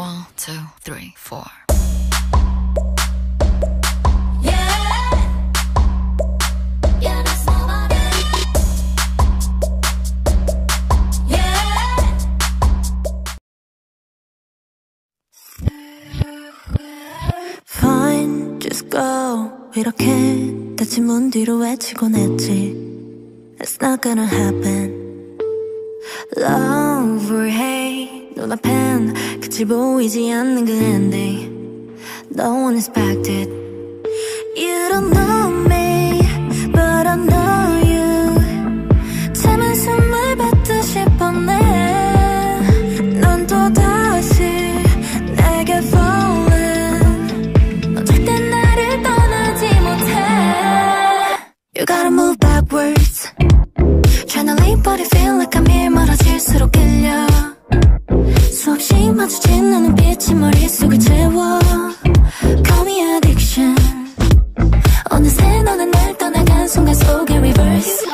One, two, three, four. Go 이렇게 닫힌 문 뒤로 외치곤 했지 It's not gonna happen Love, hey 눈앞엔 끝이 보이지 않는 그 ending No one expected You don't know me But I know you 참은 숨을 뱉듯이 뻔해 넌 또다시 내게 falling 넌 절대 나를 떠나지 못해 You gotta move backwards Tryna leave but it feel like I'm here 내 눈빛이 머릿속을 채워 Call me addiction 어느새 너는 날 떠나간 순간 속에 reverse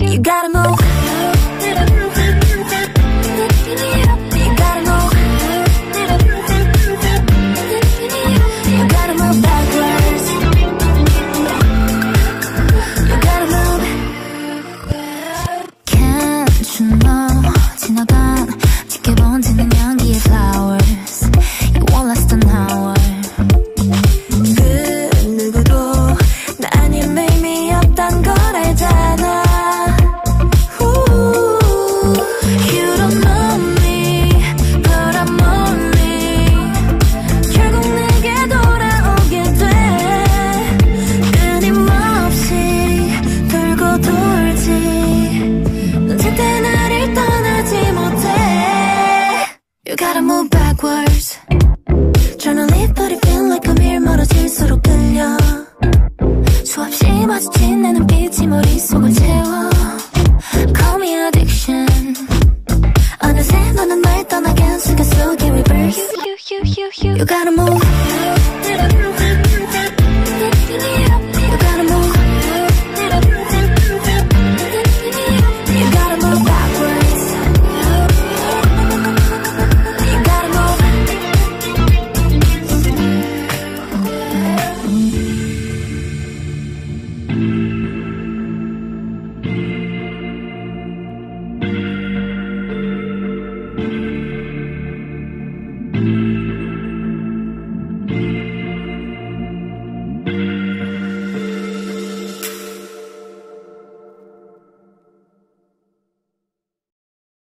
You gotta move You gotta move You gotta move backwards You gotta move Can't you know 지나간 짙게 번지는 gotta move backwards Tryna leave but it feel like I'm here 멀어질수록 끌려 수없이 마주친 내 눈빛이 머릿속을 채워 Call me addiction 어느새 너는 날 떠나게 한 순간 속에 reverse You gotta move